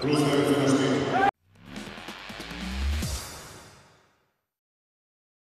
Plus 9 za.